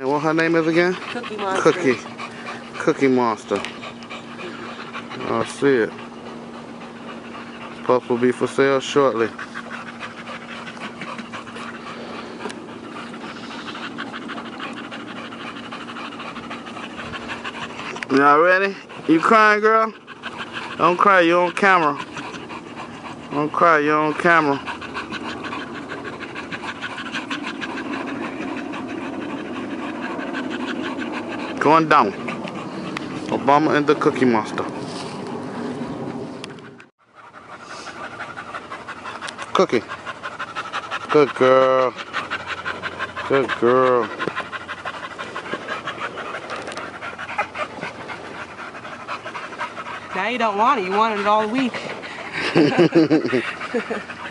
And what her name is again? Cookie Monster. Cookie. Cookie Monster. I see it. Pup will be for sale shortly. Y'all ready? You crying, girl? Don't cry, you on camera. Don't cry, you on camera. Going down. Obama and the Cookie Monster. Cookie. Good girl. Good girl. Now you don't want it. You wanted it all week.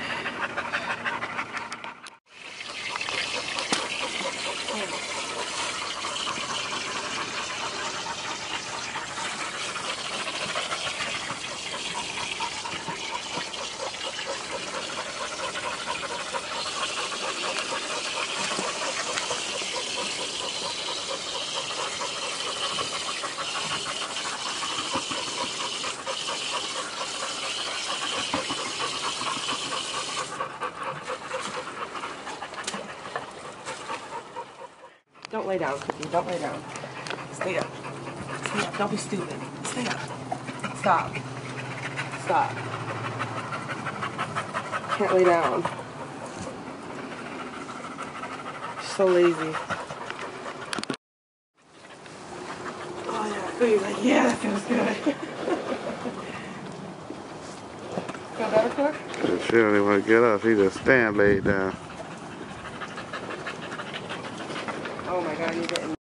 Don't lay down, Cookie. Don't lay down. Stay up. Stay up. Don't be stupid. Stay up. Stop. Stop. Can't lay down. So lazy. Oh yeah, Cookie's like, yeah, that feels good. Feel better, Cook? She don't want to get up. She just stand laid down. Oh my god, you're getting